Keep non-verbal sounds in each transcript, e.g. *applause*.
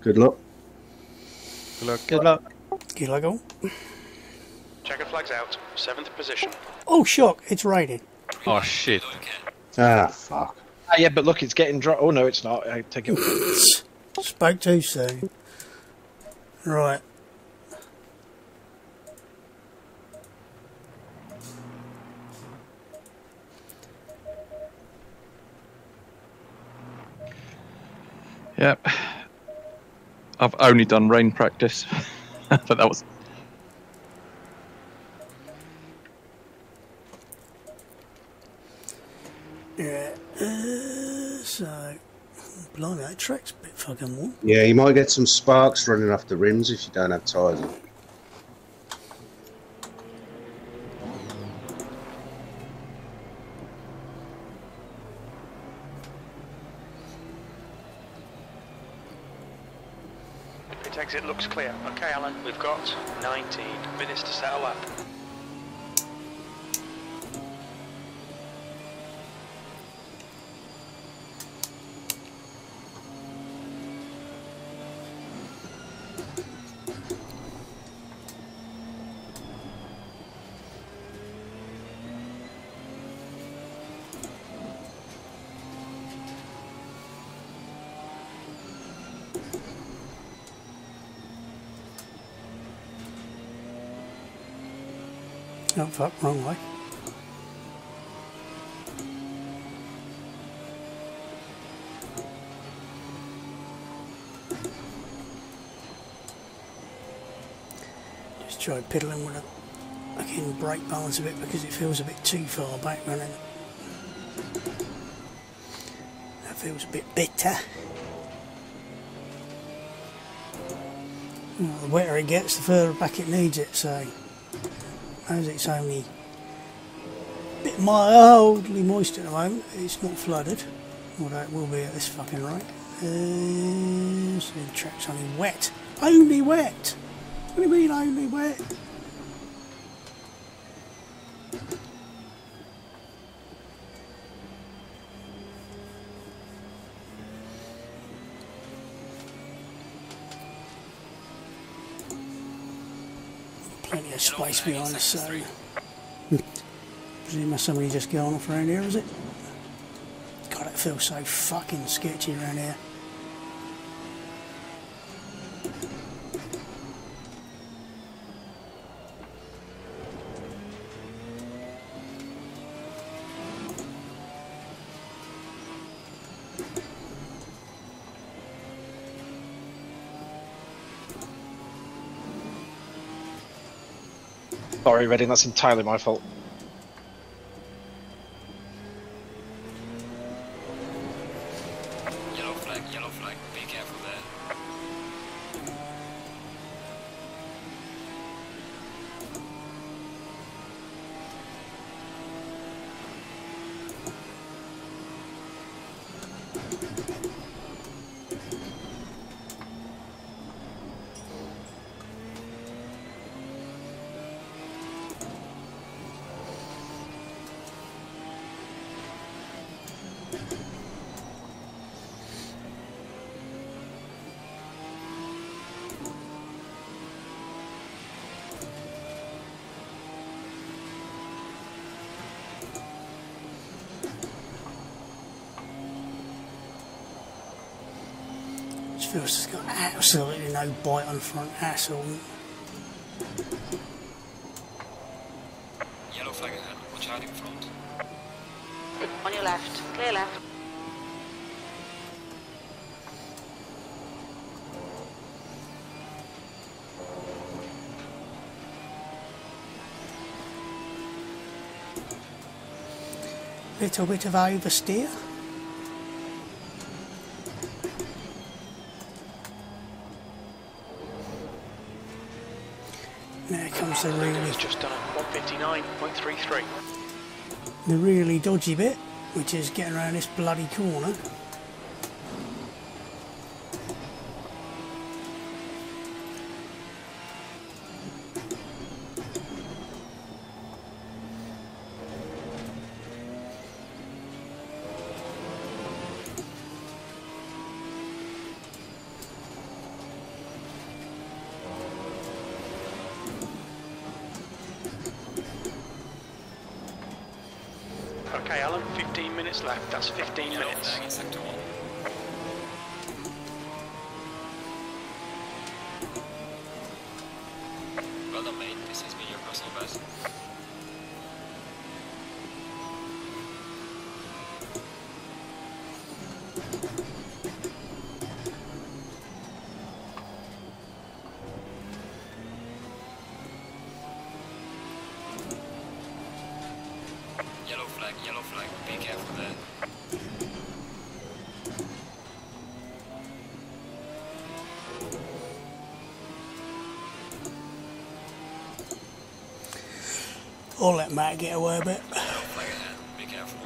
Good luck. Good luck. Good luck. Good luck all. Checker flags out. Seventh position. Oh, shock! It's raining. Oh shit. Ah, fuck. Ah, yeah, but look, it's getting dry. Oh no, it's not. I take it. *laughs* Spoke too soon. Right. Yep. I've only done rain practice, *laughs* but that was Yeah. Uh, so, blimey, that track's a bit fucking warm. Yeah, you might get some sparks running off the rims if you don't have tyres on. Pit exit looks clear. Okay, Alan, we've got 19 minutes to settle up. Wrong way. Just try piddling with it. I can brake balance a bit because it feels a bit too far back running. That feels a bit bitter. The wetter it gets, the further back it needs it, so as it's only a bit mildly moist at the moment, it's not flooded, although it will be at this fucking rate. Uh, so the track's only wet. Only wet! What do you mean only wet? Of space behind us, so. Presume somebody just going off around here, is it? God, it feels so fucking sketchy around here. Sorry, Redding, that's entirely my fault. Feels it's got absolutely no bite on the front at all. Yellow flag ahead. Watch out in front. On your left. Clear left. Little bit of oversteer. Really, It's just done 159.33. the really dodgy bit, which is getting around this bloody corner. I'll let Matt get away a bit. Yellow flag. Be careful.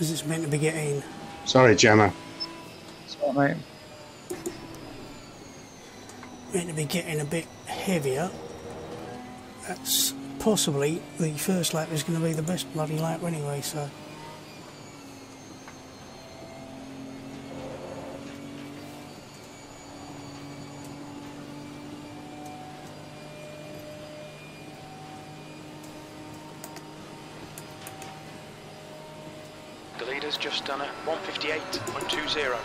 As it's meant to be getting Sorry, Jammer. mate. meant to be getting a bit heavier. That's possibly the first lap is going to be the best bloody lap anyway. So The leader's just done a 158.20.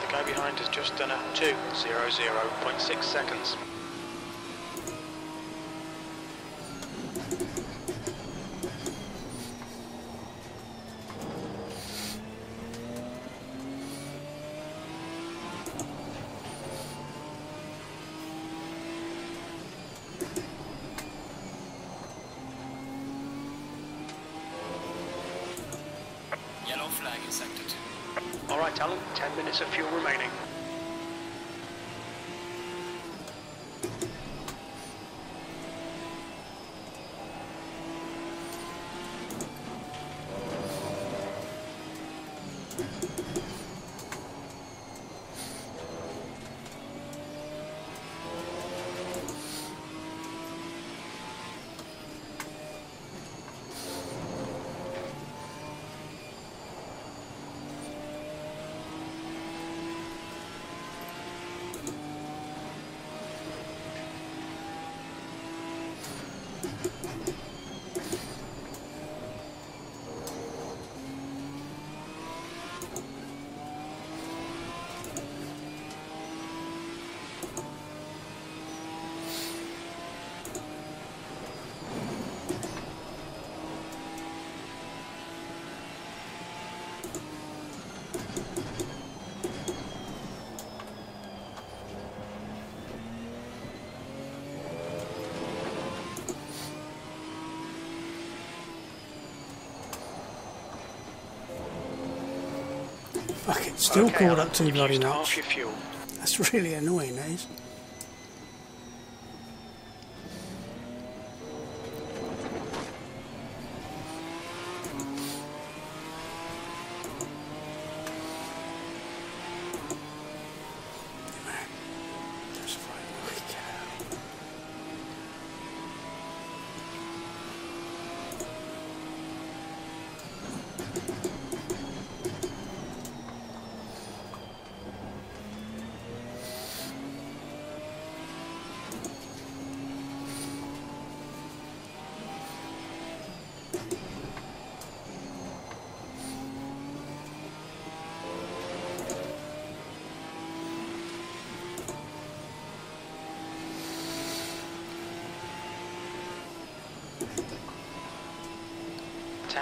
The guy just 200.6 seconds. Yellow flag in sector 2. All right, Alan, 10 minutes of fuel remaining. Fuck it, still Okay, called up too bloody much. That's really annoying, is.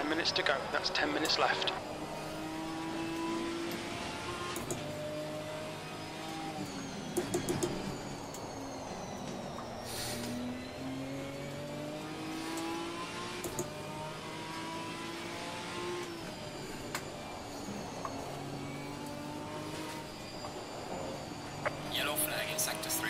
Minutes to go. That's 10 minutes left. Yellow flag in sector 3.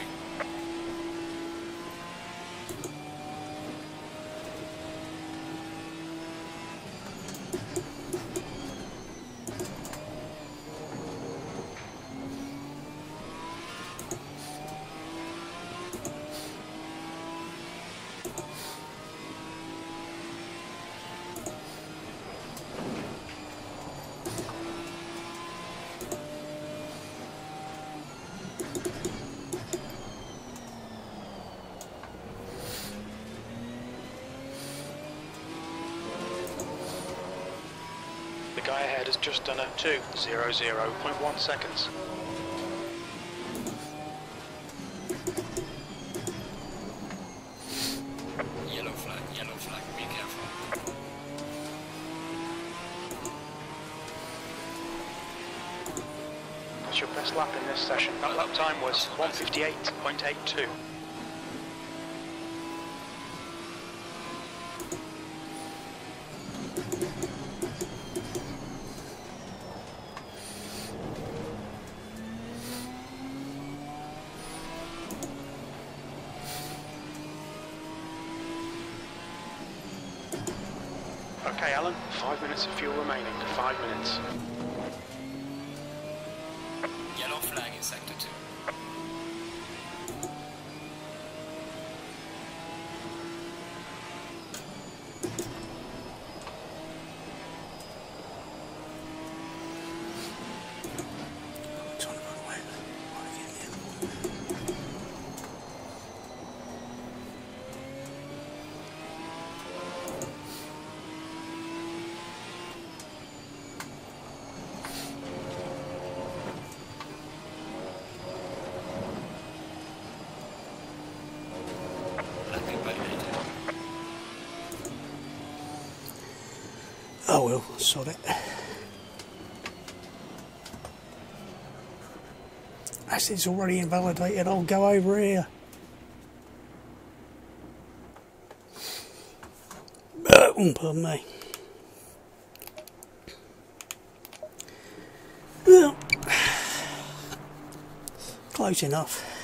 Has just done a 2.00.1 seconds. Yellow flag, yellow flag, be careful. That's your best lap in this session. That lap time was 158.82. Okay, Alan, five minutes of fuel remaining. Five minutes. Yellow flag in sector 2. Trying to run away. Wanna get in the airport. Lapping by later. Oh well, sod it. As it's already invalidated, I'll go over here. Uh, mm, pardon me. Well, *sighs* close enough.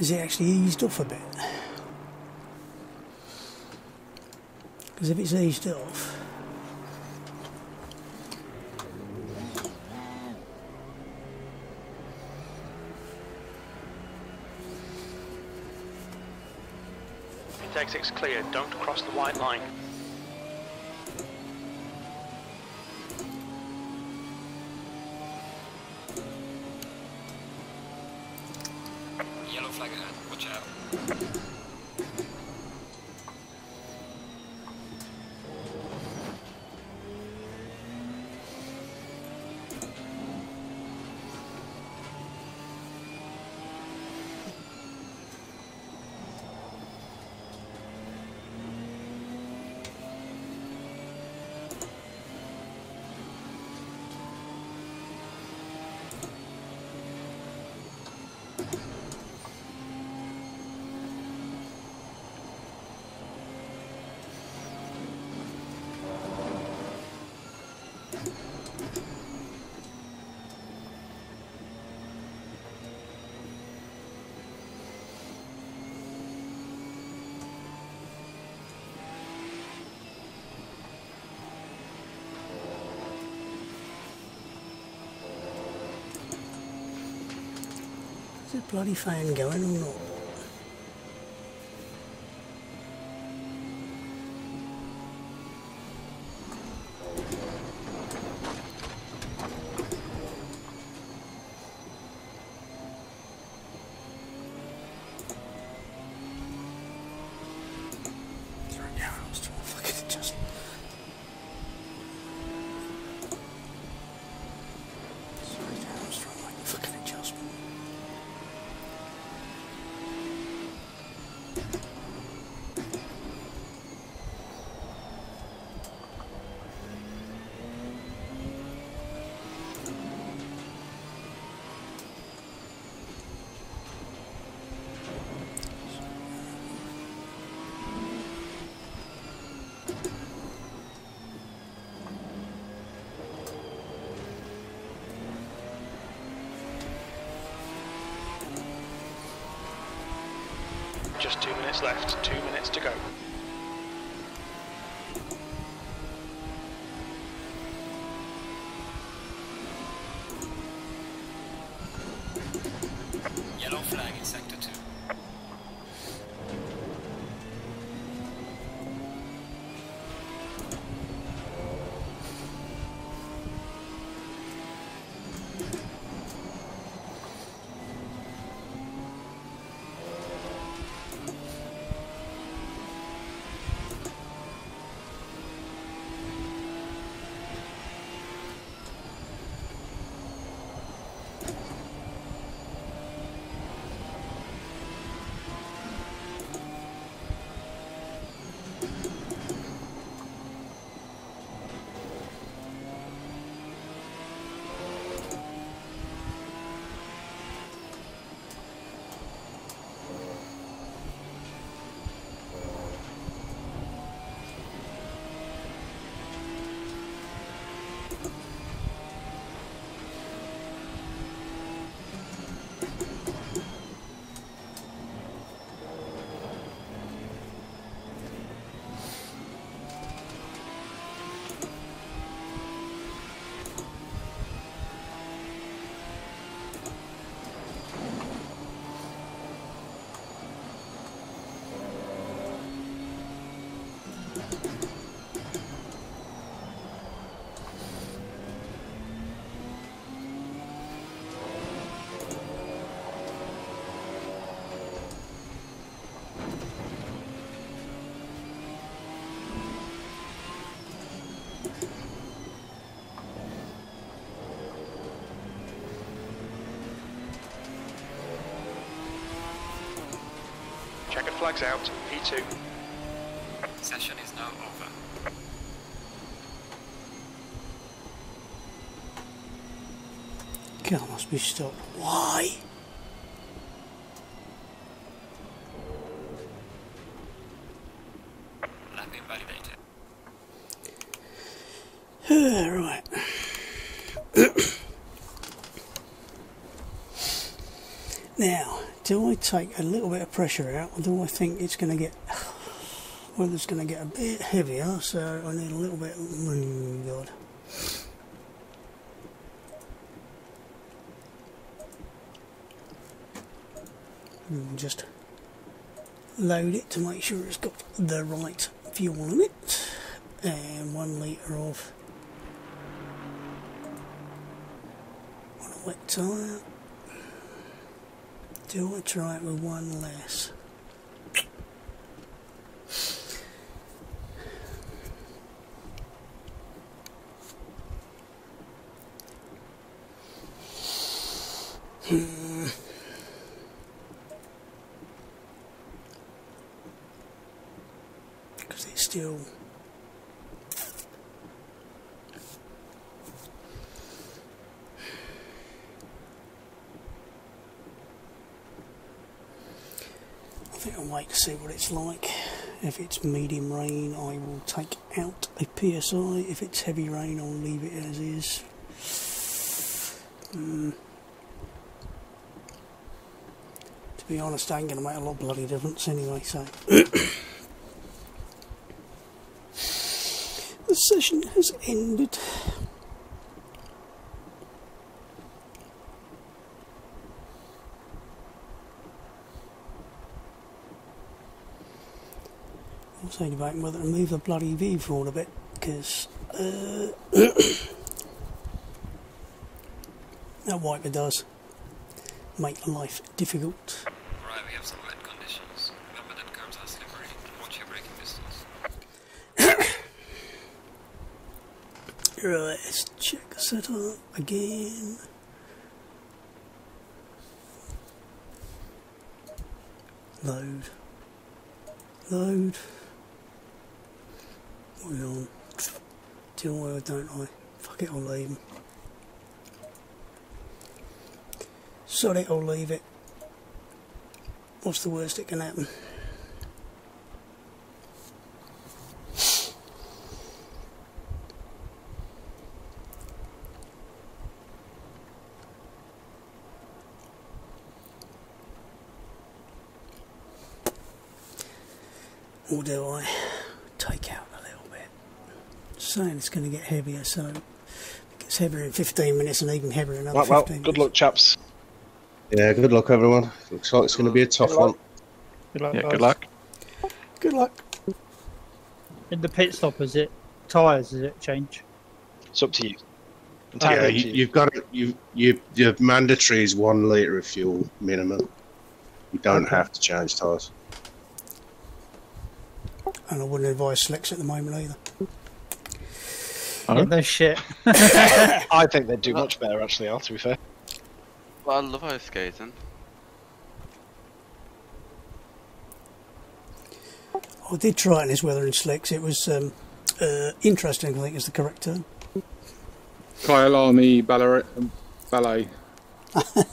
Has it actually eased off a bit? Because if it's eased off, exit's clear. Don't cross the white line. Is the bloody fan going or not? Sorry, yeah, I was trying to fucking adjust. Sorry, Darren, I was trying to make a fucking adjustment. Just two minutes left. Two minutes to go. Flags out. P2. Session is now over. God, must be stopped. Why? Lap invalidated. right. Take a little bit of pressure out although I think it's going to get *sighs* weather's going to get a bit heavier so I need a little bit oh god. And just load it to make sure it's got the right fuel in it and one litre of on wet tyre do it with one less Hmm. because it's still I think I'll wait to see what it's like. If it's medium rain, I will take out a PSI. If it's heavy rain, I'll leave it as is. Mm. To be honest, I ain't going to make a lot of bloody difference anyway, so. *coughs* the session has ended. Also debating whether to move the bloody view forward a bit because uh, *coughs* that wiper does make life difficult. Right, we have some wet conditions. Remember that curves are slippery. Watch your braking distance. *coughs* Right, let's check setup again. Load. Load. On? Do I or don't I? Fuck it, I'll leave 'em. Sod it, I'll leave it. What's the worst that can happen? Or do I take out a little bit? Saying it's going to get heavier, so it gets heavier in 15 minutes and even heavier in another Well, well 15 good minutes. luck, chaps. Yeah, good luck, everyone. Looks like it's going to be a tough Good one. Good luck, Yeah, guys. good luck. Good luck. In the pit stop, is it tyres? Is it change? It's up to you. Entirely Yeah, you, you. you've got it. You, you, your mandatory is one litre of fuel minimum. You don't Okay. have to change tyres. And I wouldn't advise Slicks at the moment either. Oh. Yeah, no shit. *laughs* I think they'd do much better, actually, Al, to be fair. Well, I love ice skating. I did try it in this weather in Slicks. It was um, uh, interesting, I think is the correct term. Kyalami ballet. ballet. *laughs*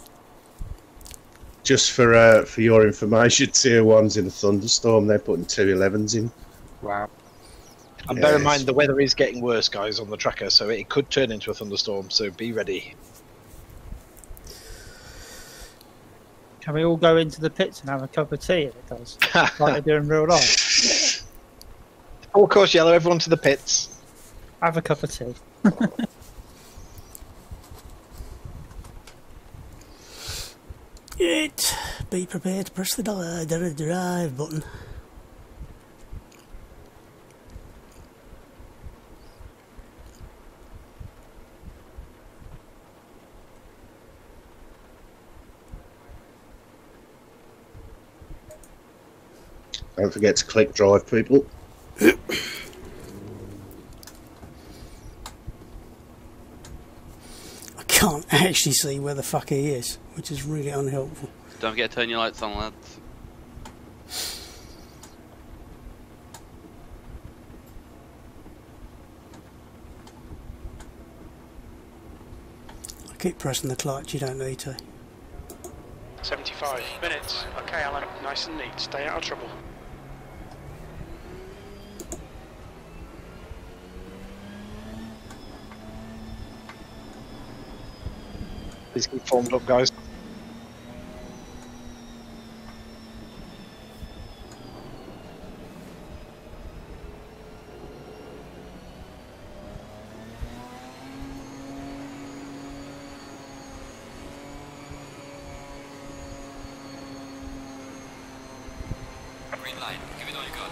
Just for uh, for your information, *laughs* tier one's in a thunderstorm. They're putting two 11s in. Wow. And bear in mind, the weather is getting worse, guys, on the tracker, so it could turn into a thunderstorm, so be ready. Can we all go into the pits and have a cup of tea if it does? *laughs* like they do in real life. *laughs* Of course, Yellow, everyone to the pits. Have a cup of tea. *laughs* It. Be prepared to press the di- di- drive button. Don't forget to click drive, people. I can't actually see where the fuck he is, which is really unhelpful. Don't forget to turn your lights on, lads. I keep pressing the clutch, you don't need to. 75 minutes. Okay, Alan, nice and neat. Stay out of trouble. Please keep formed up, guys. Green. Give it all you got.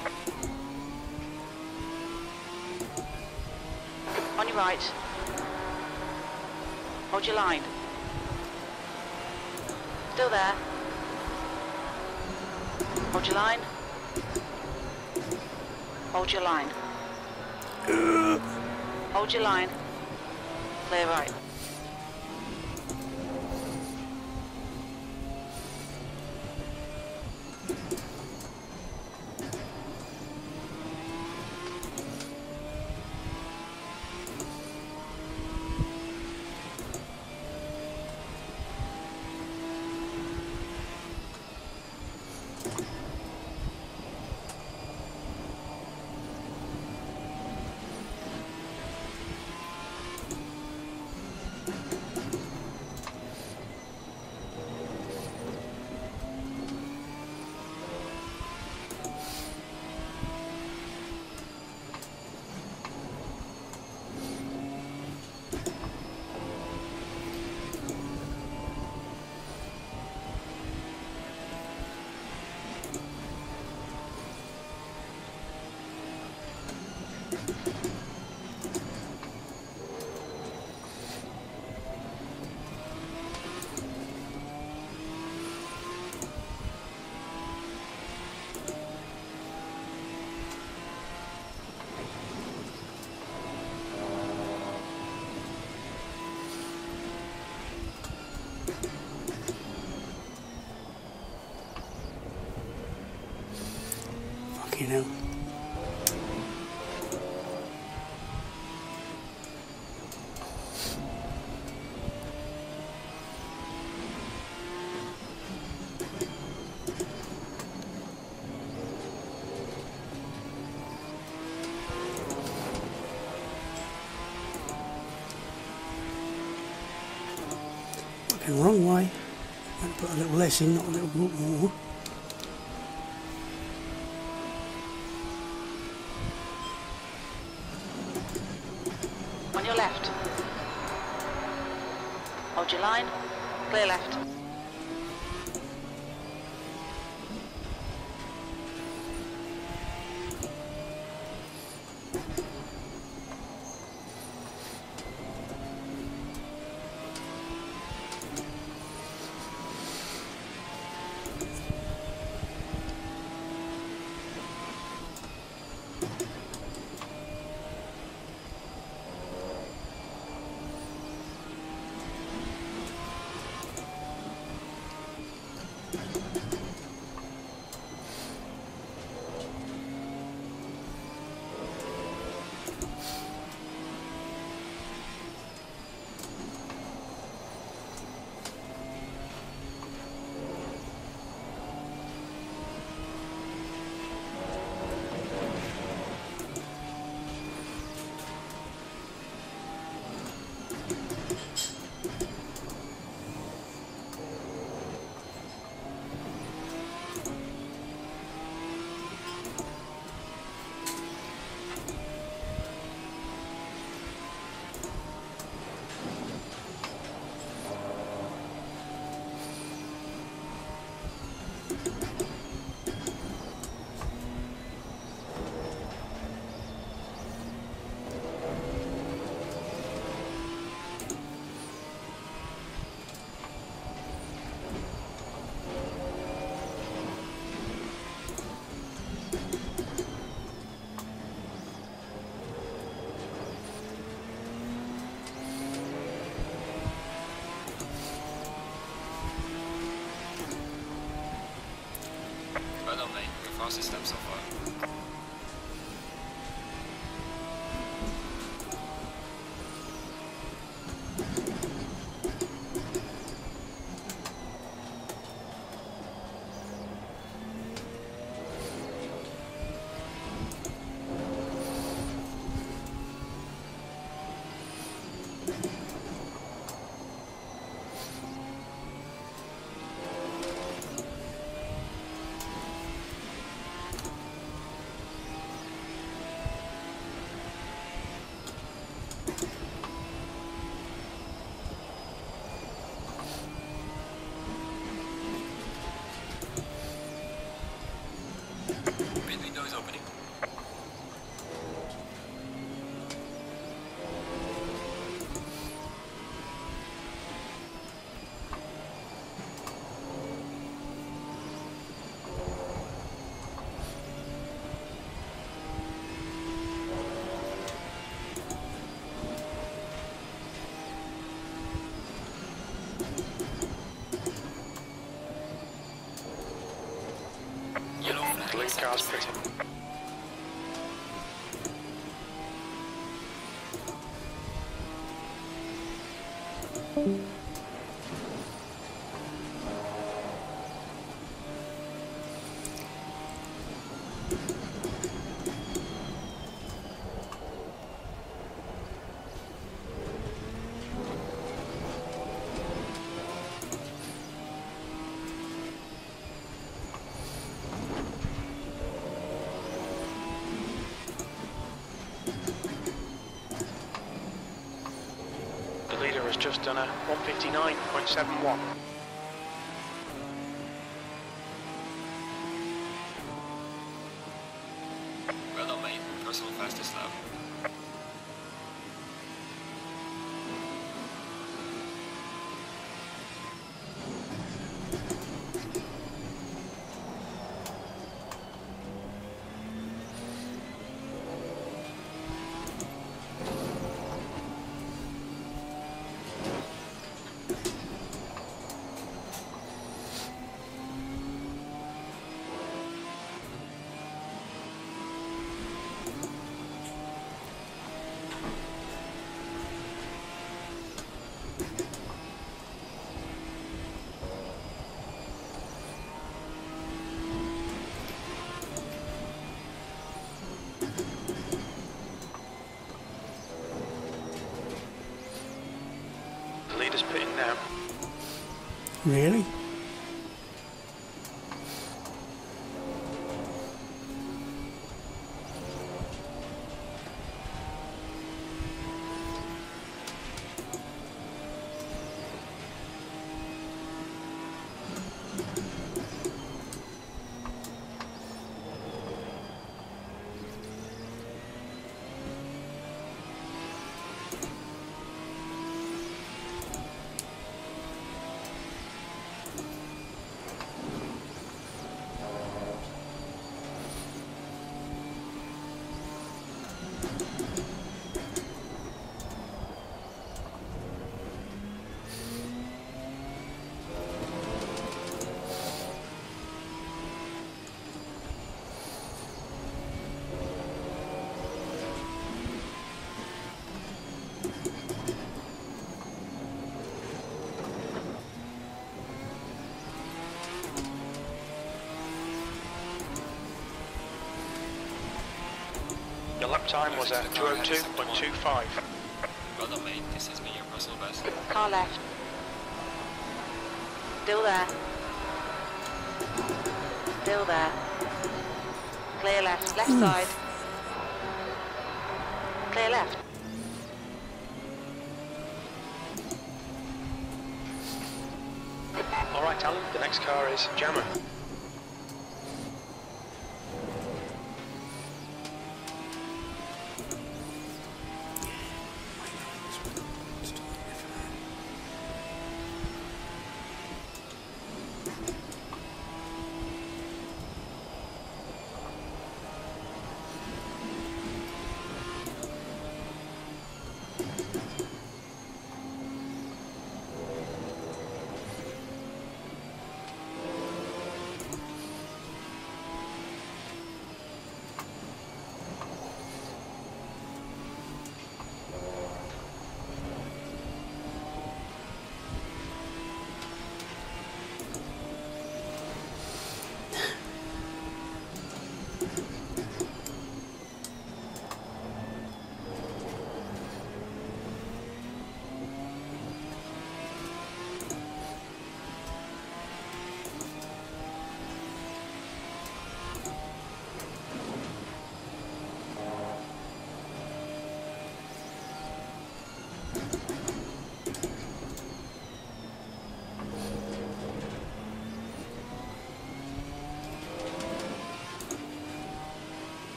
On your right. Hold your line. Still there. Hold your line. Hold your line. Hold your line. Clear right. Fucking hell. Wrong way. Might put a little less in, not a little more. On your left. Hold your line. Clear left. Mate. Your fastest Casper. Has just done a 159.71. Really? Time was at 202.25. Well done, mate. This has been your personal best. Car left. Still there. Still there. Clear left. Left mm. side. Clear left. Alright, Alan, the next car is Jammer.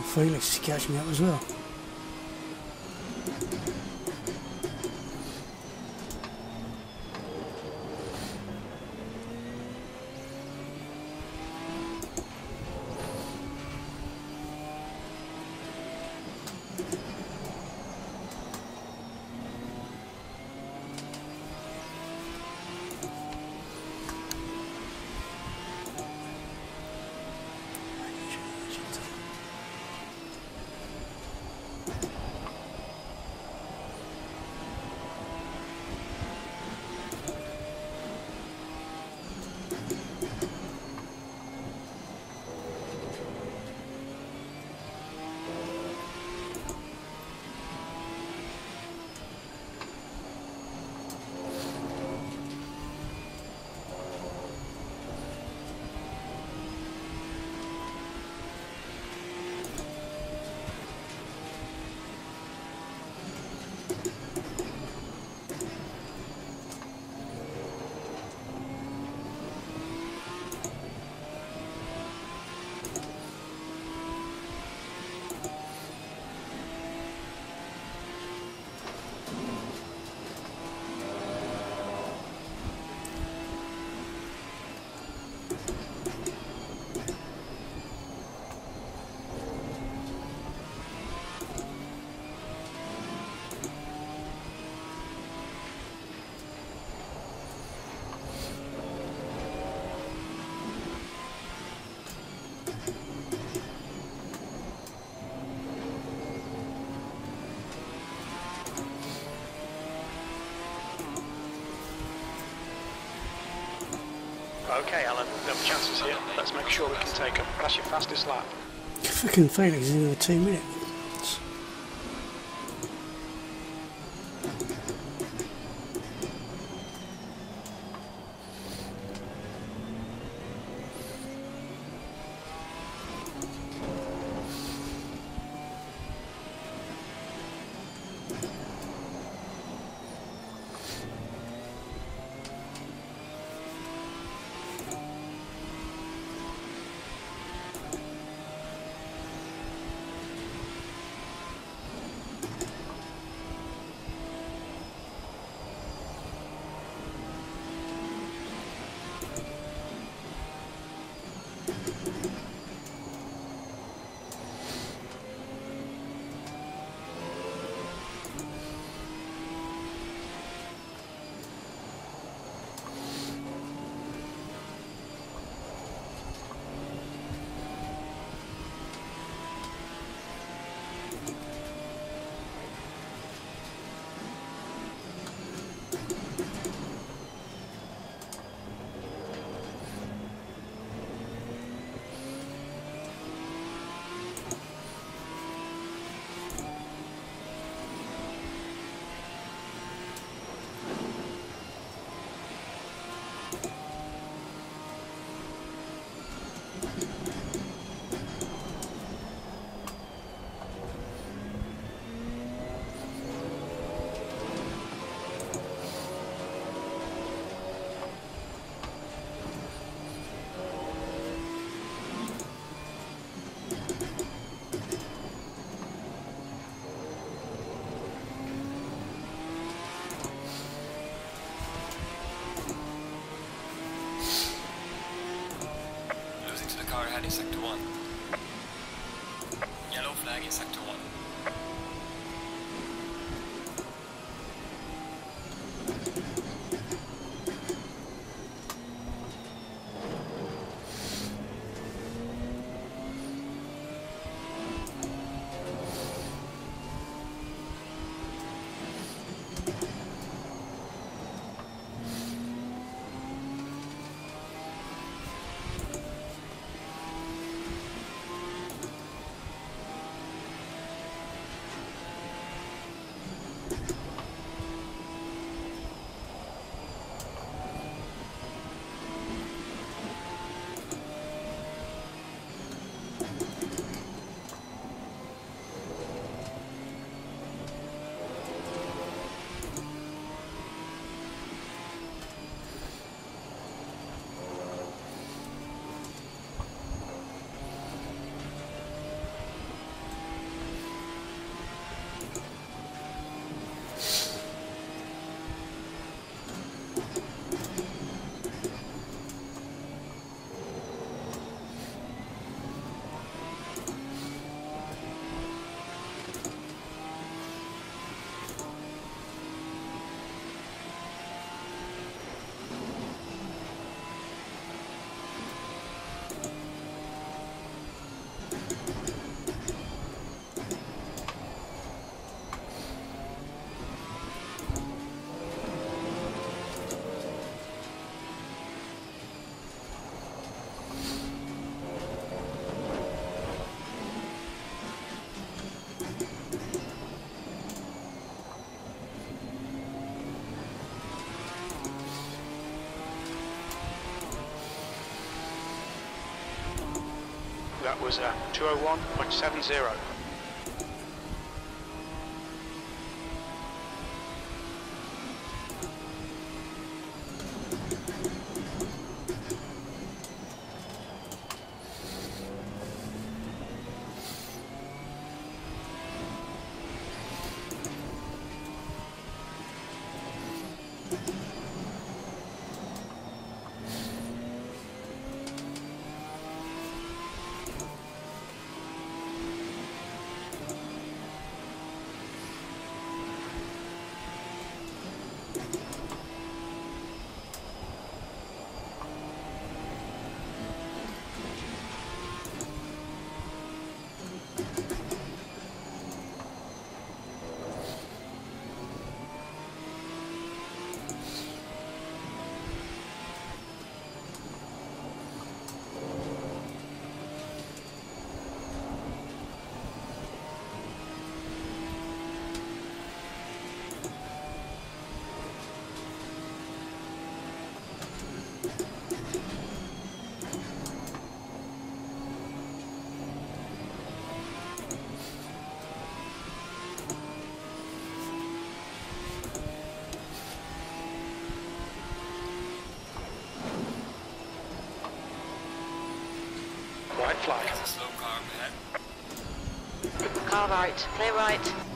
Hell, Felix is catching up as well. Okay, Alan, no chances here. Let's make sure we can take them. That's your fastest lap. Fucking Felix in the two minutes. Sector 1. Yellow flag in sector 1. That was uh, 201.70. White flag. There's a slow car up ahead. Car right. Clear right.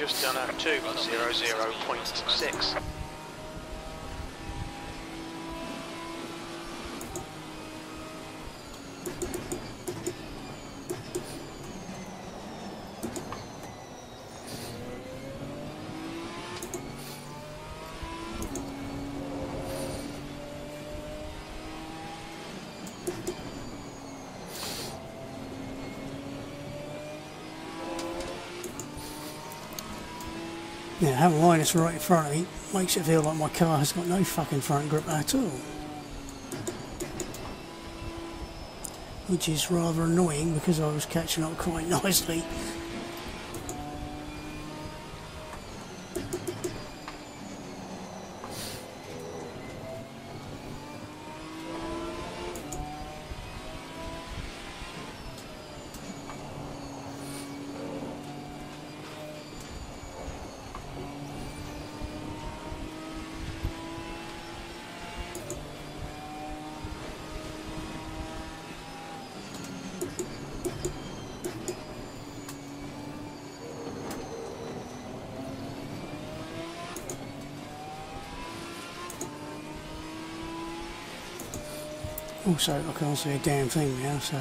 Just done a 200.6. Yeah, having Linus right in front of me makes it feel like my car has got no fucking front grip at all. Which is rather annoying because I was catching up quite *laughs* nicely. Also, I can't see a damn thing now, so.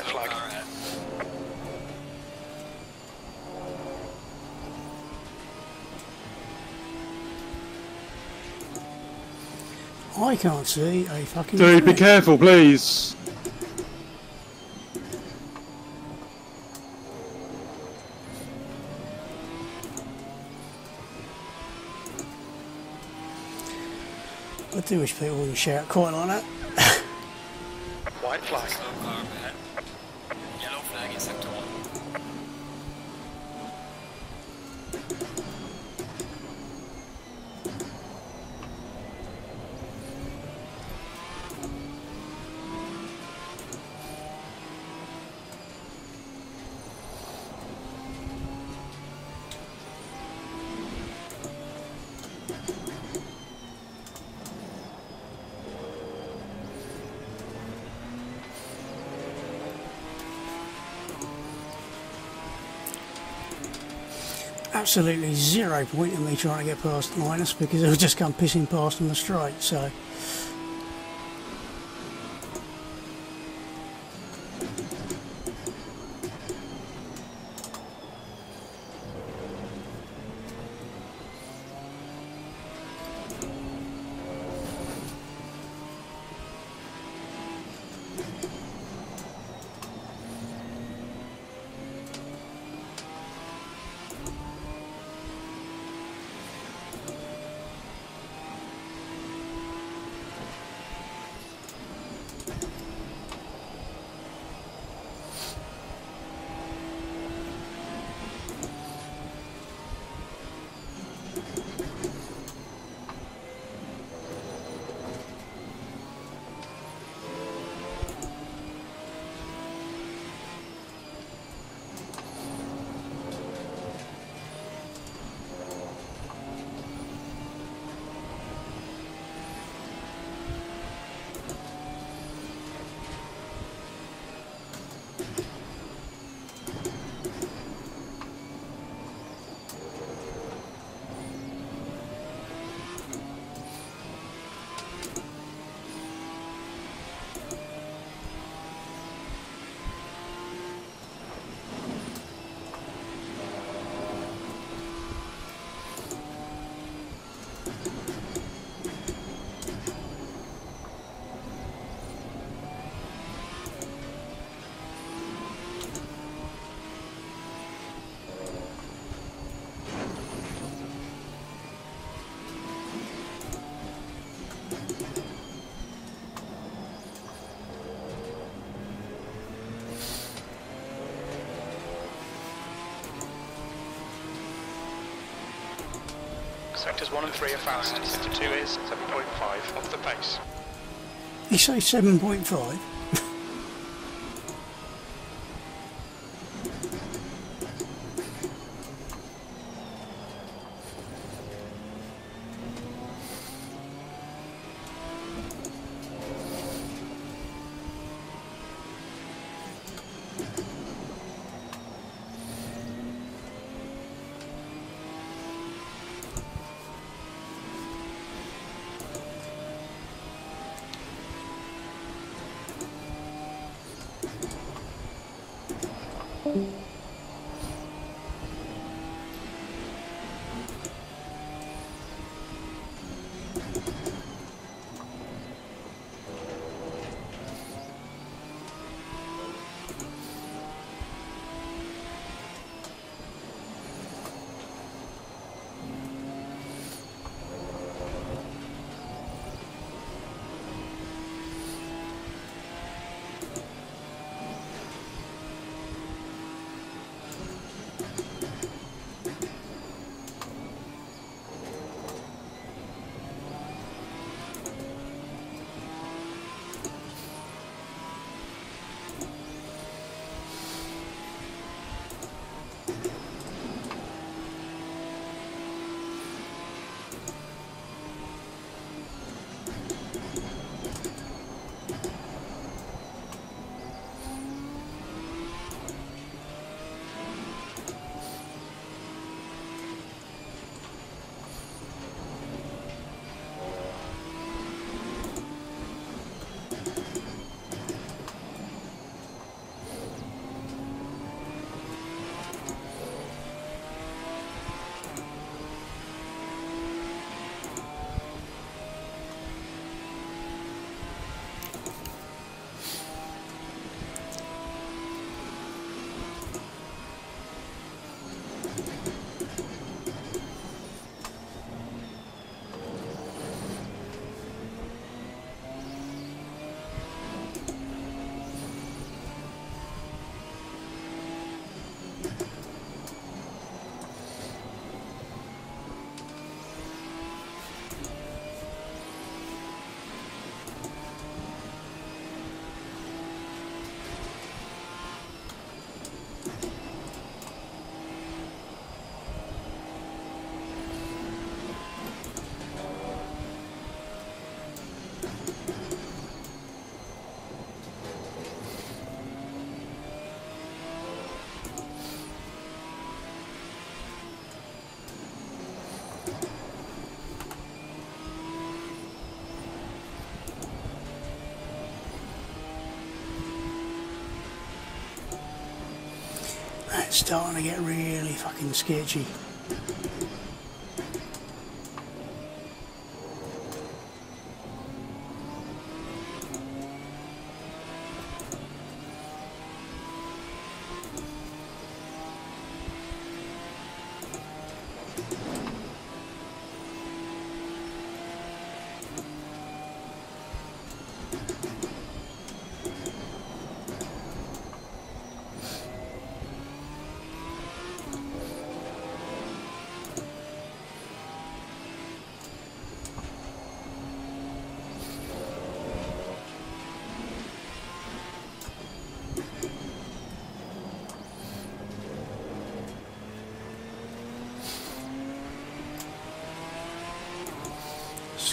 White flag. I can't see a fucking Dude, be careful, please. I do wish people wouldn't shout quite like that. White flag. Absolutely zero point in me trying to get past Linus because it'll just come pissing past on the straight, so. Sectors 1 and 3 are fast. Sector 2 is 7.5 off the pace. You say 7.5? It's starting to get really fucking sketchy.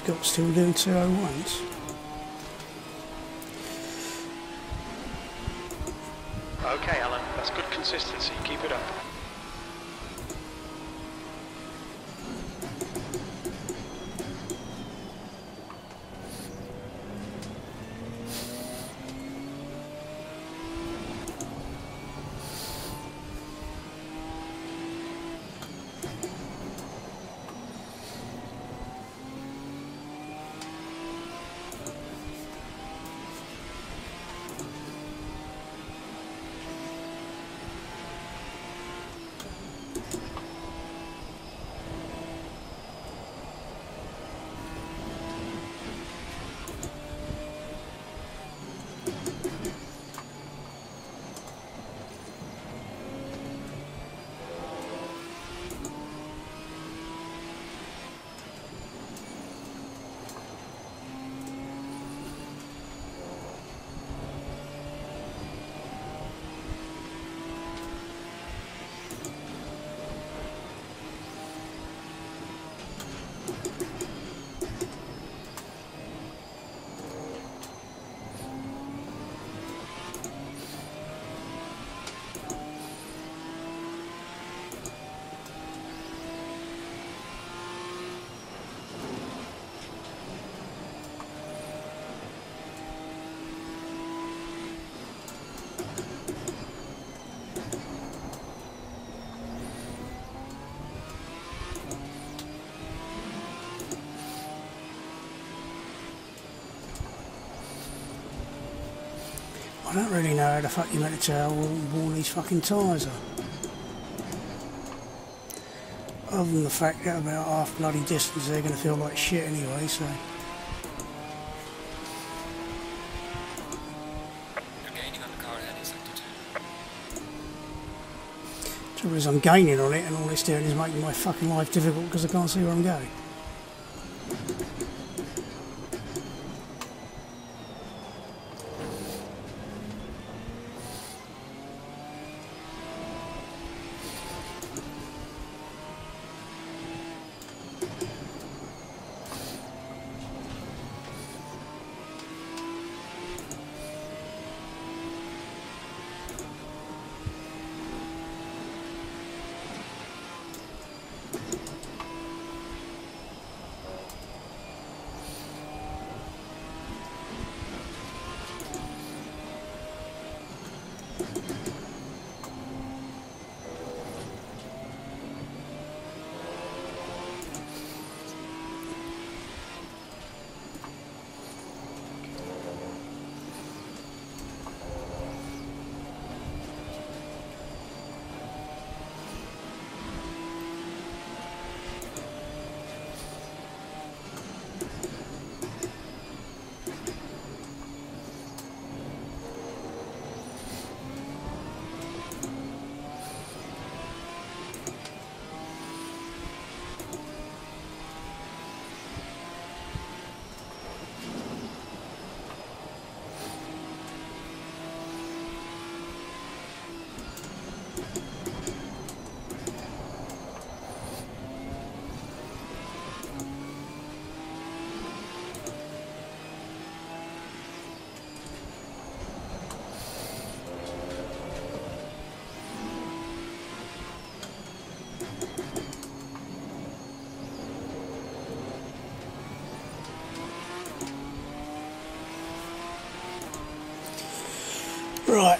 Scott still doing 201s. Okay, Alan, that's good consistency. Keep it up. Don't really know how the fuck you meant to tell all, all these fucking tyres are. Other than the fact that about half bloody distance they're going to feel like shit anyway, so. You're gaining on the car ahead in sector 2. Trouble is I'm gaining on it and all it's doing is making my fucking life difficult because I can't see where I'm going.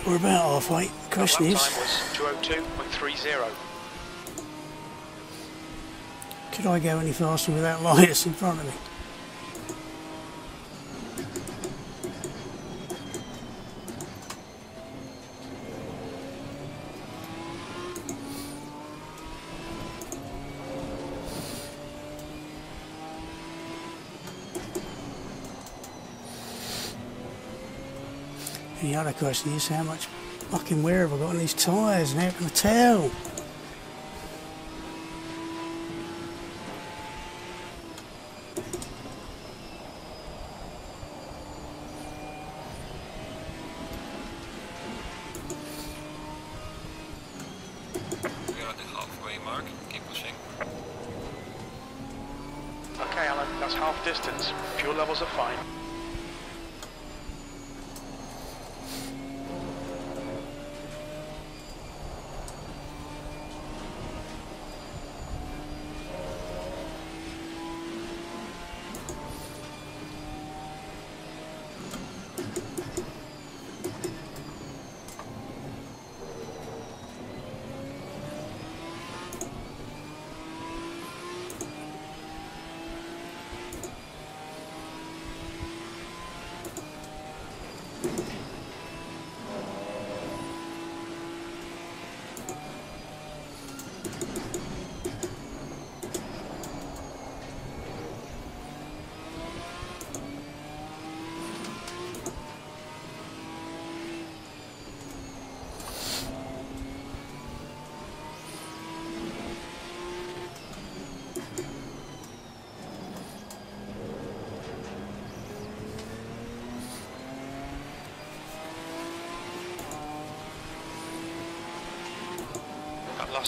We're about halfway. question is, 202.30. could I go any faster without Linus in front of me? The other question is how much fucking wear have I got on these tyres and how can I tell?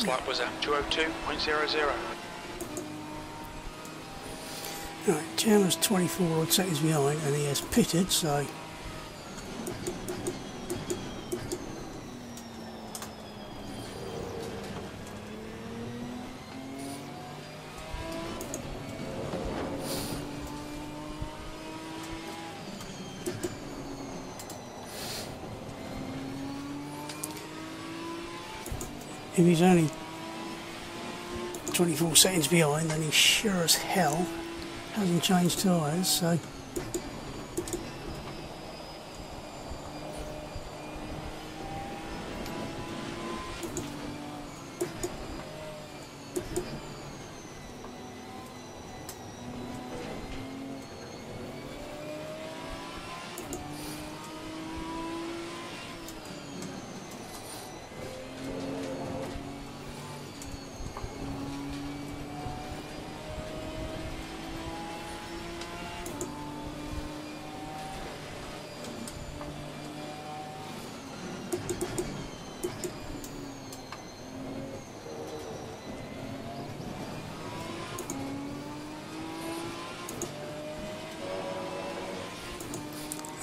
Lap was at 202.00. Right, Chandler's 24 odd seconds behind and he has pitted, so if he's only 24 seconds behind, then he sure as hell hasn't changed tyres, so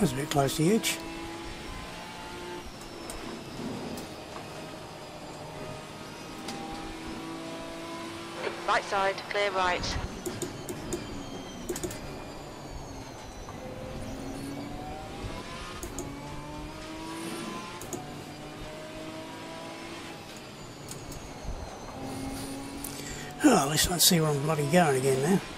that's a bit close to the edge. Right side, clear right. Oh, at least I can see where I'm bloody going again now.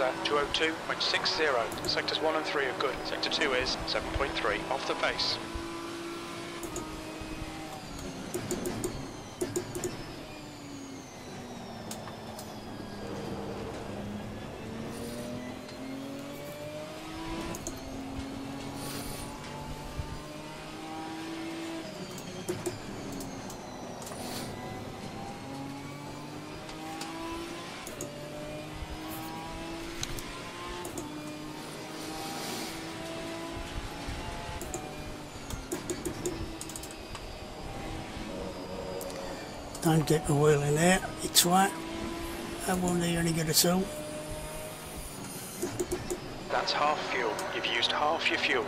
At 202.60. Sectors 1 and 3 are good. Sector 2 is 7.3 off the pace. Don't get the wheel in there, it's right. That won't you any good at all. That's half fuel. You've used half your fuel.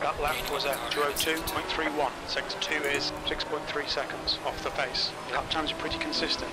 That left was at 202.31. Sector 2 is 6.3 seconds off the pace. Lap times are pretty consistent.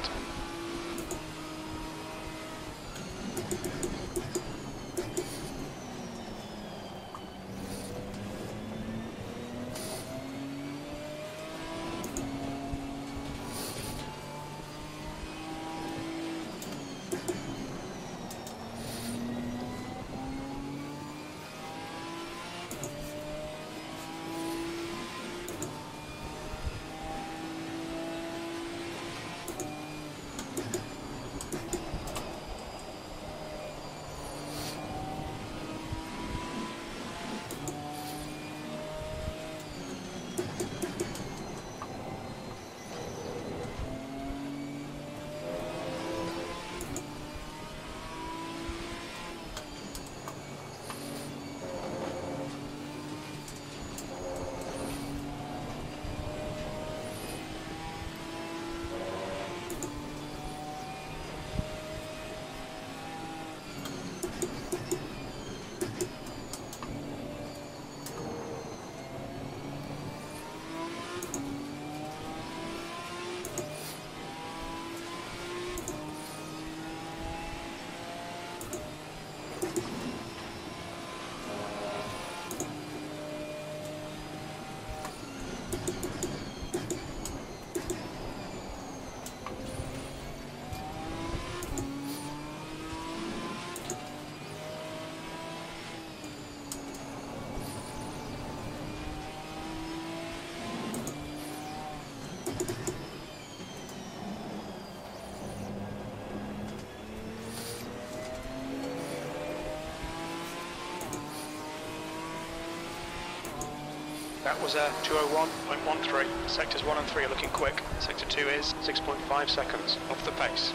That was uh, a 201.13. Sectors 1 and 3 are looking quick. Sector 2 is 6.5 seconds off the pace.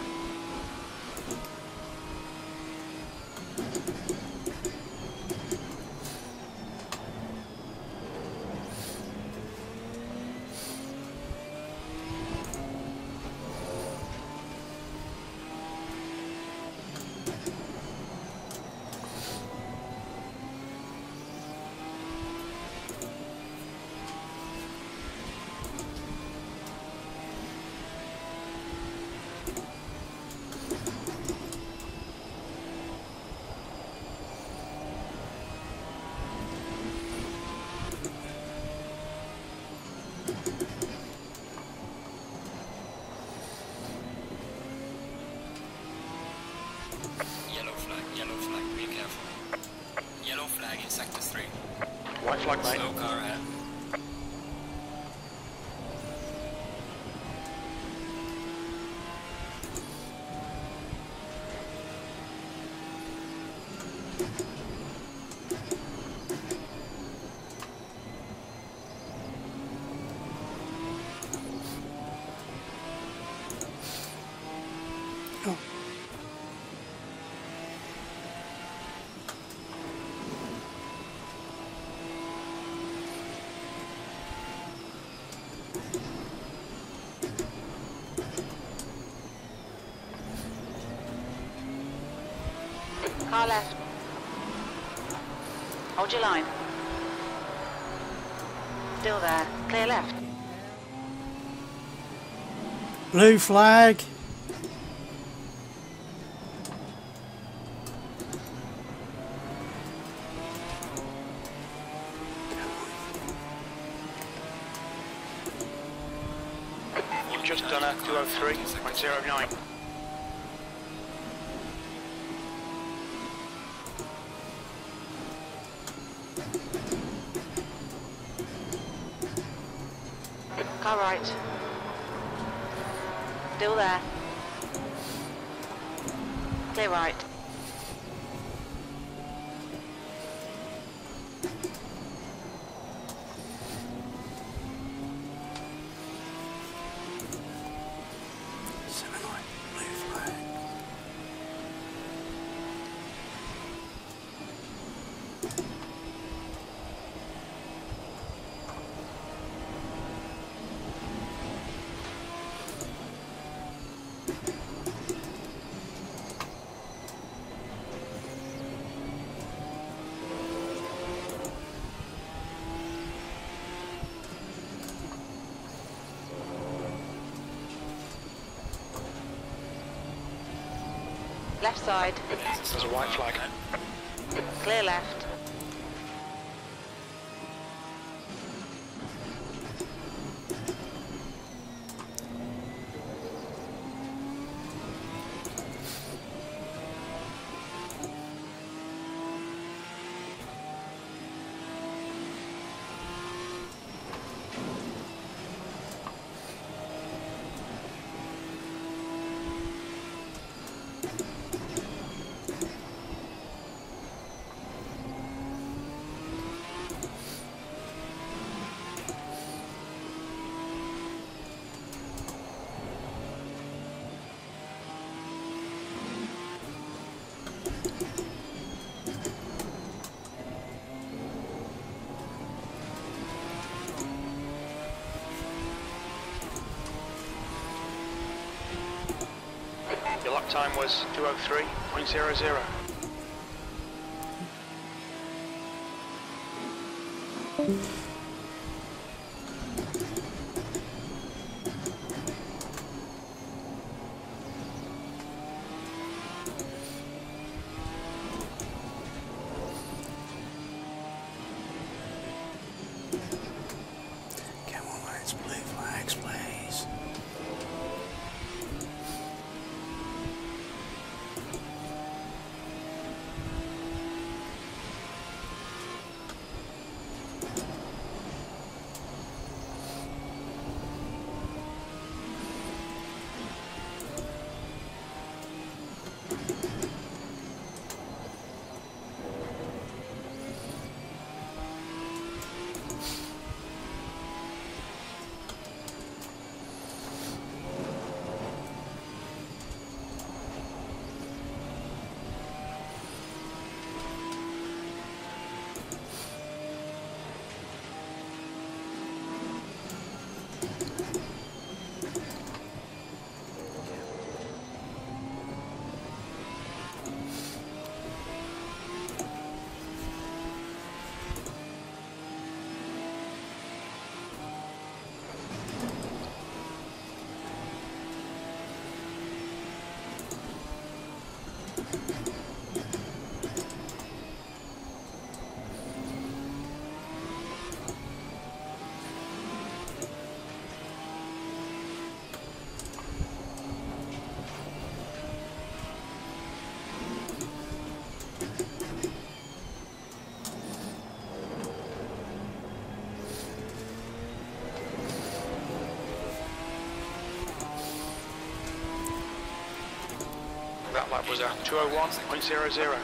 Flag, mate. Car left. Hold your line. Still there. Clear left. Blue flag. You've just done a 203.09. Car right. Still there. Clear right. Left side. There's a white flag. Clear left. Time was 203.00. Come lap was a 201.00.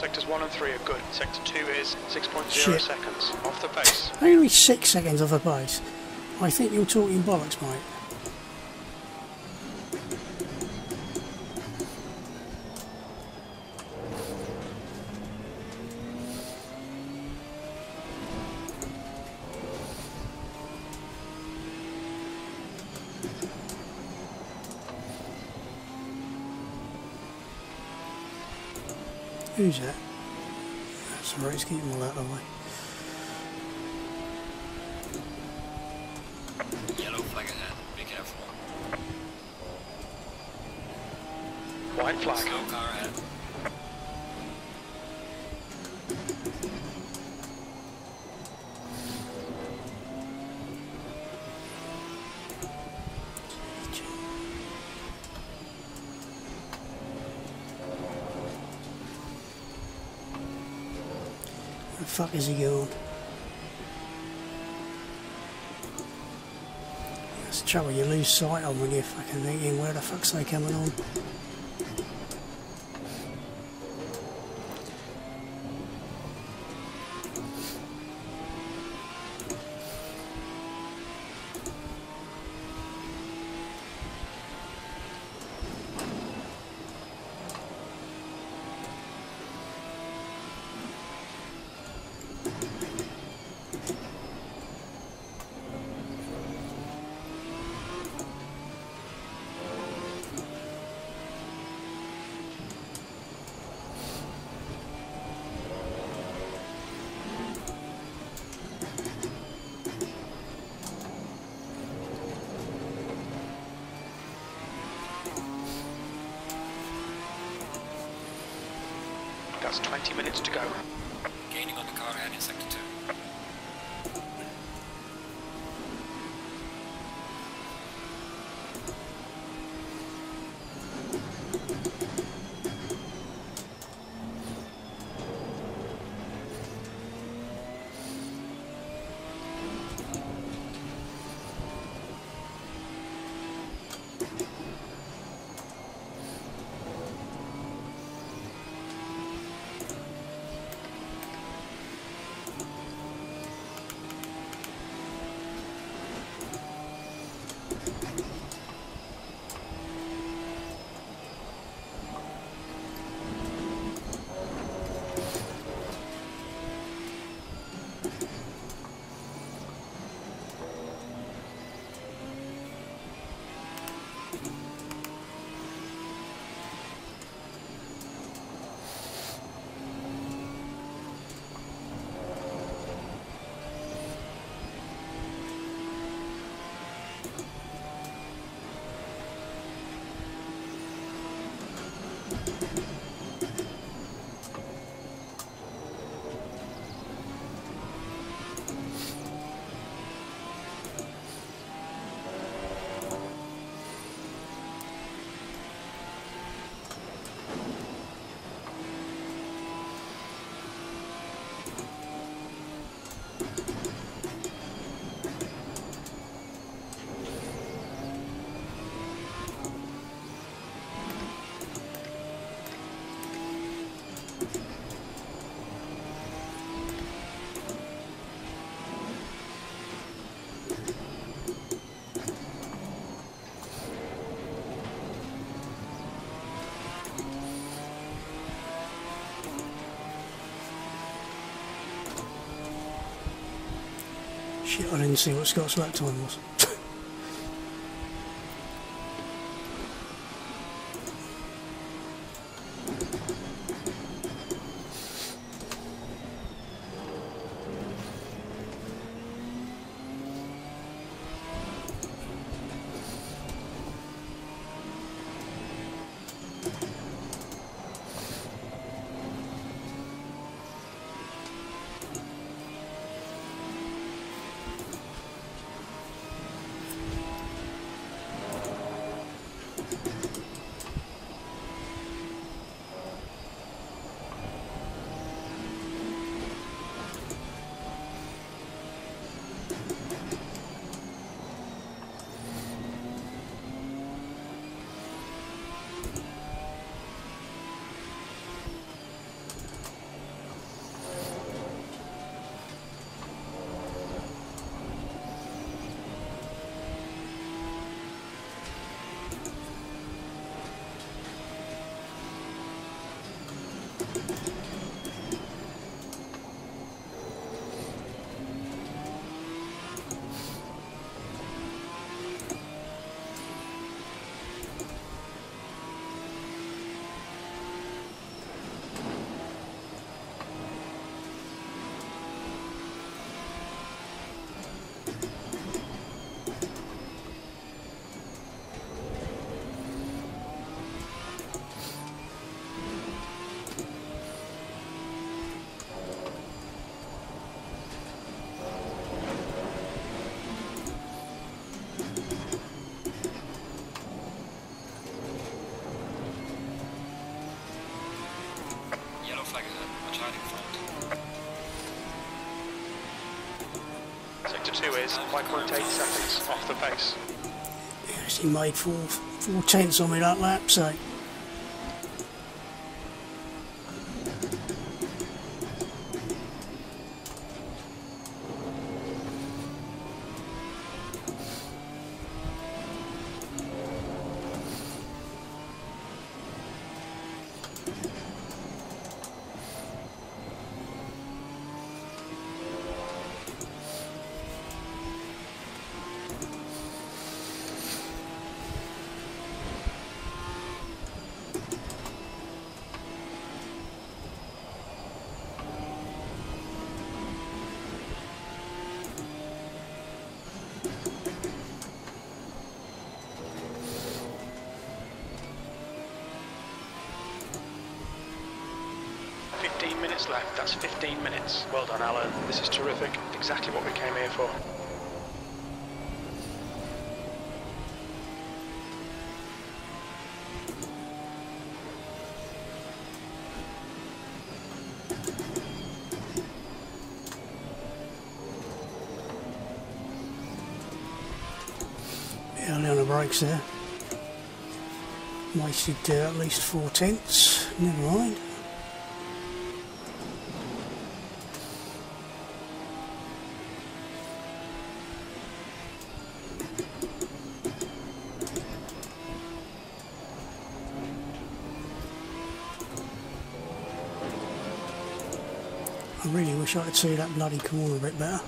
Sectors 1 and 3 are good. Sector 2 is 6.0 Shit. seconds off the base. Only six seconds off the base. I think you're talking bollocks, mate. Fuck is he going? That's trouble, you lose sight of when you're fucking thinking, where the fuck's they coming on? Shit, I didn't see what Scott's lap time was. *laughs* 5.8 seconds off the pace. He actually made four, four tenths on me that lap, so. Fifteen minutes left. That's 15 minutes. Well done, Alan. This is terrific. Exactly what we came here for. bit brakes there. Wasted uh, at least four tenths. Never mind. I really wish I could see that bloody corner a bit better.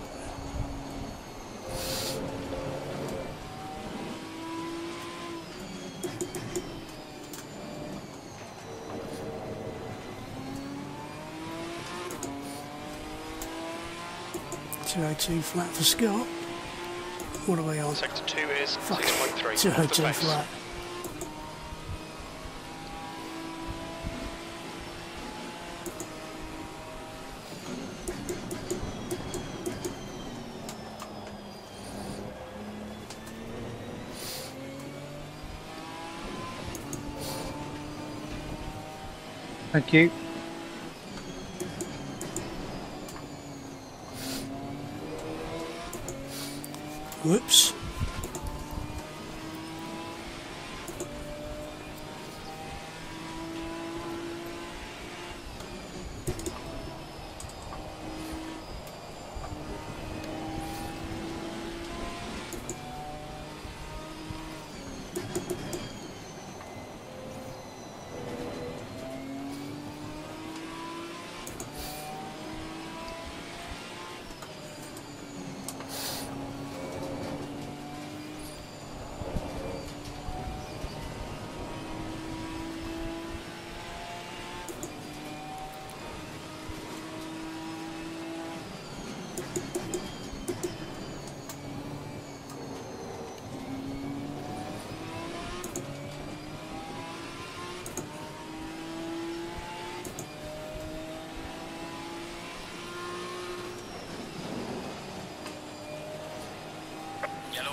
Two oh two flat for Scott. What are we on? Sector 2 is Fuck. 6.3 Two oh off the two pace. flat. Thank you.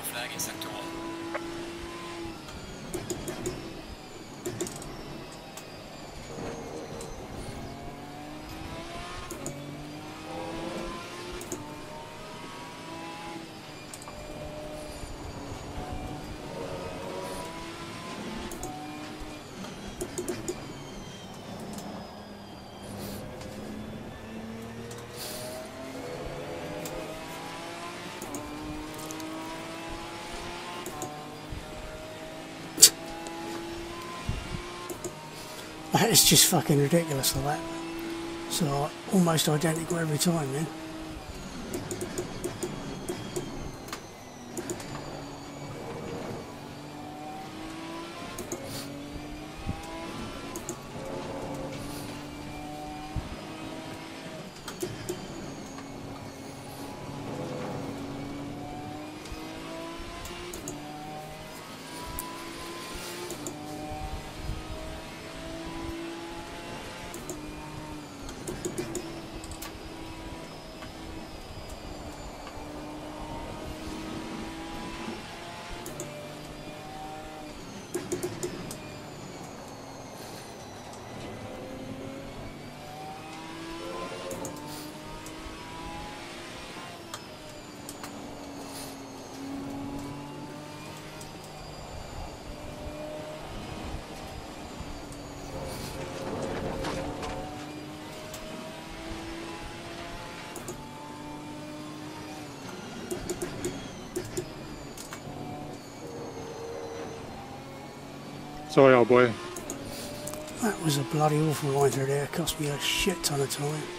Flag in Is just fucking ridiculous, all that. So, almost identical every time then. Boy. That was a bloody awful line through there. Cost me a shit ton of time.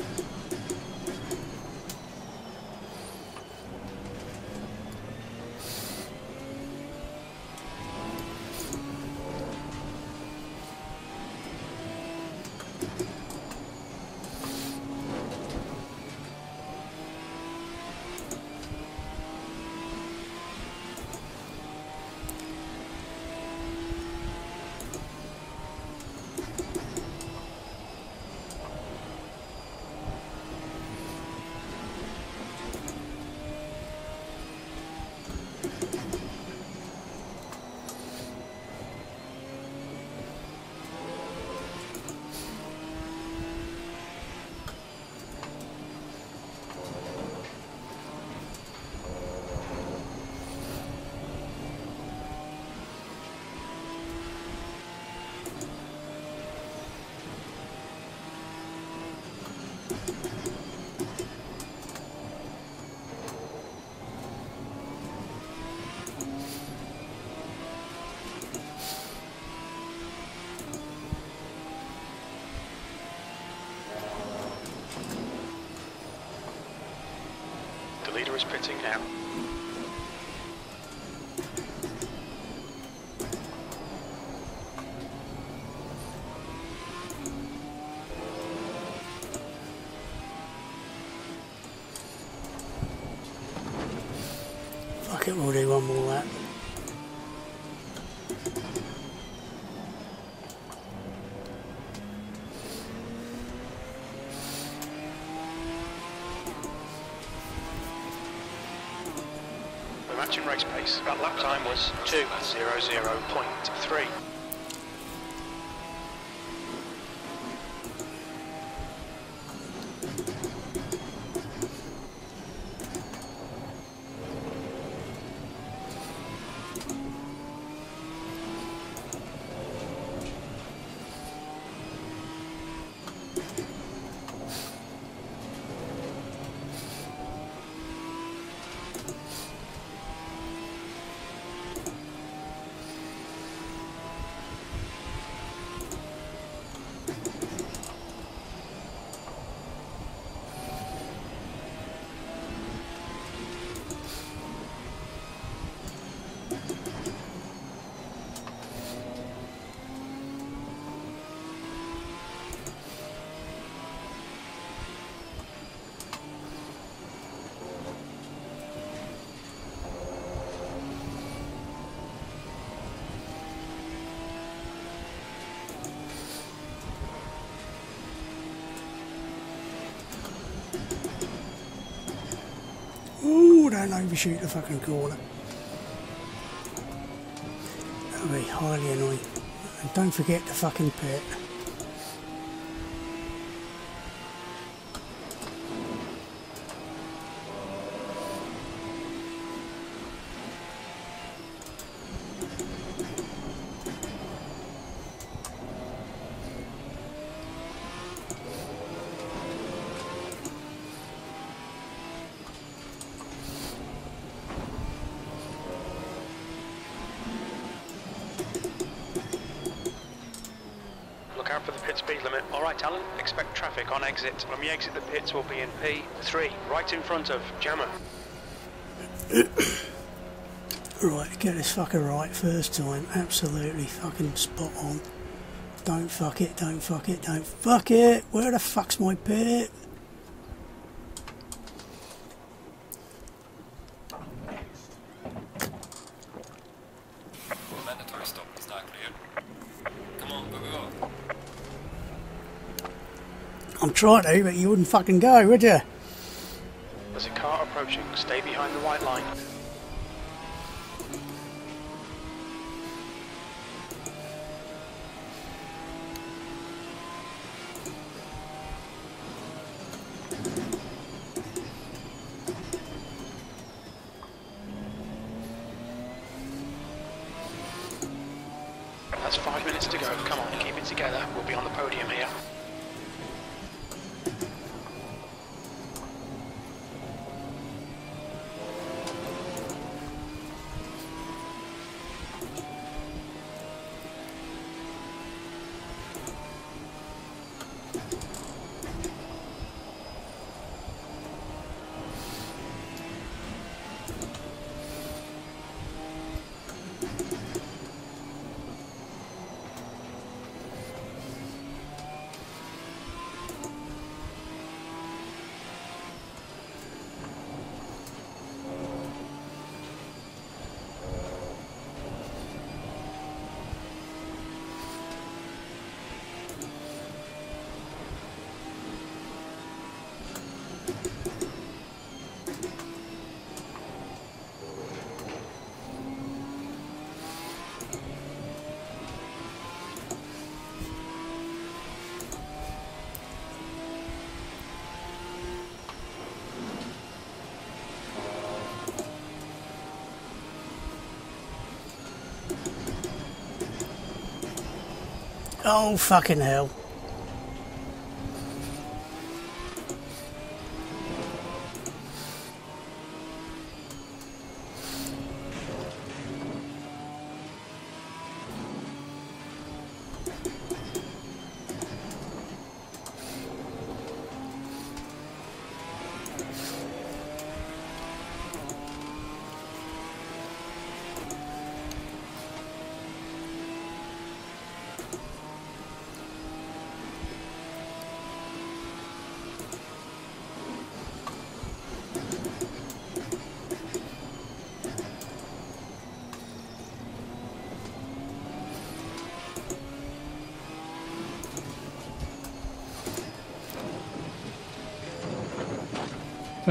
Is now. The matching race pace. That lap time was 2.00.3. Ooh, don't overshoot the fucking corner. That'll be highly annoying. And don't forget the fucking pit. Look out for the pit speed limit. All right, Alan, expect traffic on exit. When we exit the pits, we'll be in P3, right in front of Jammer. *coughs* Right, get this fucker right first time. Absolutely fucking spot on. Don't fuck it, don't fuck it, don't fuck it. Where the fuck's my pit? Try to, but you wouldn't fucking go, would you? There's a car approaching. Stay behind the white line. Oh, fucking hell.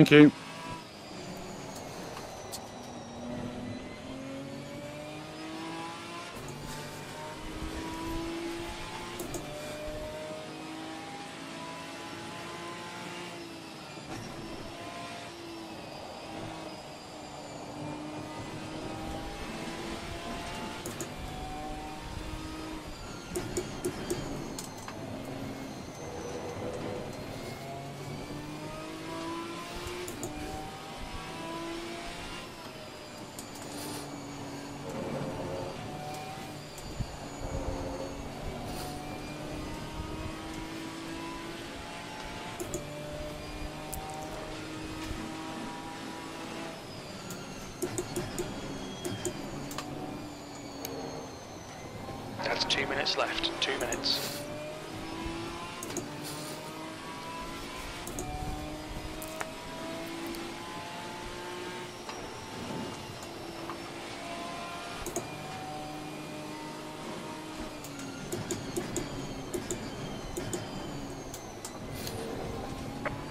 Thank you. That's two minutes left. Two minutes.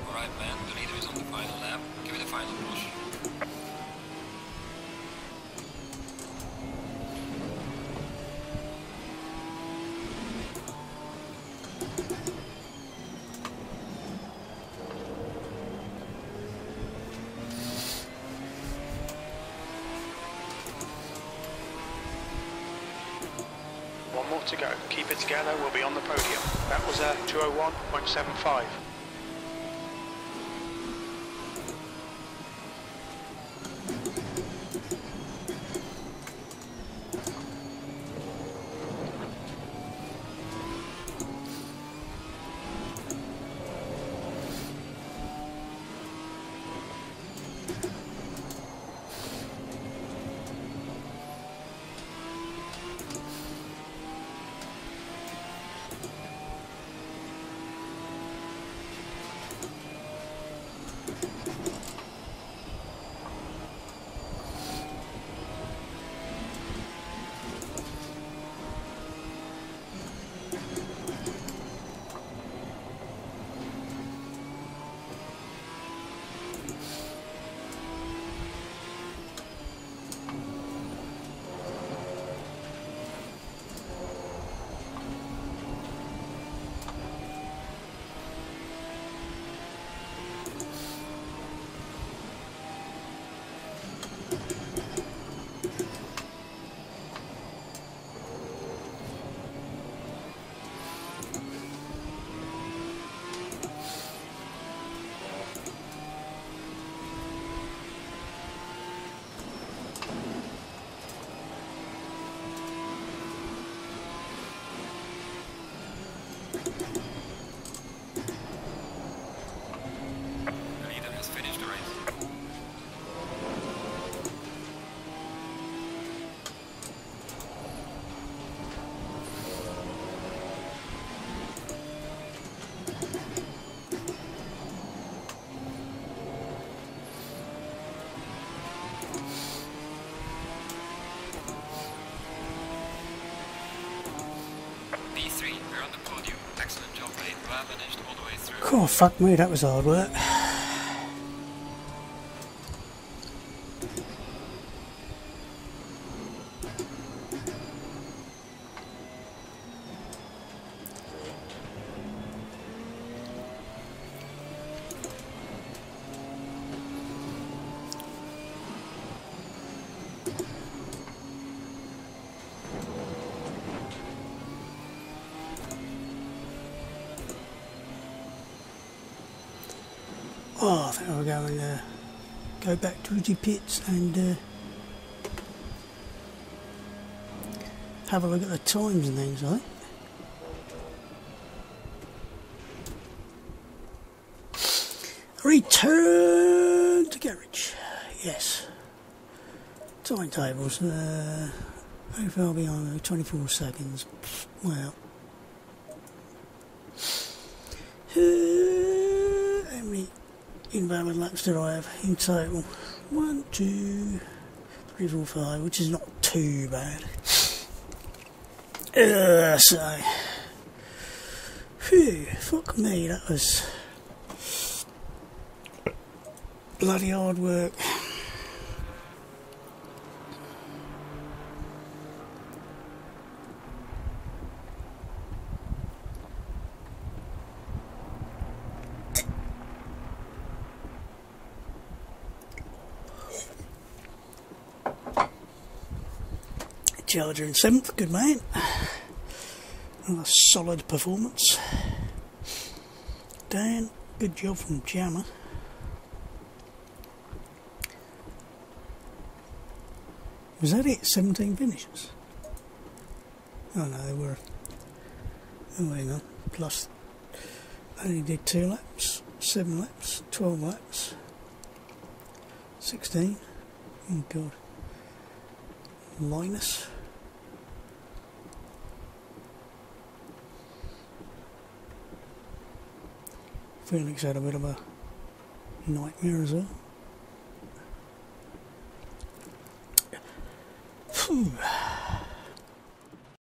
Alright, man. The leader is on the final lap. Give it a final push. One more to go. Keep it together. We'll be on the podium. That was uh, a 201.75. Oh, fuck me, that was hard work. Back pits and uh, have a look at the times and things, think. Return to garage. Yes. Timetables. Uh, how far behind? 24 seconds. Well. Uh, how many invalid laps did I have in total? One, two, three, four, five, which is not too bad. Uh, so, phew, fuck me, that was bloody hard work. Charger in seventh, good man. Another solid performance. Dan, good job from Jammer. Was that it? 17 finishes? Oh no, there were. Oh, hang on. Plus, only did two laps, seven laps, 12 laps, 16. Oh god. Minus. Felix had a bit of a nightmare as well.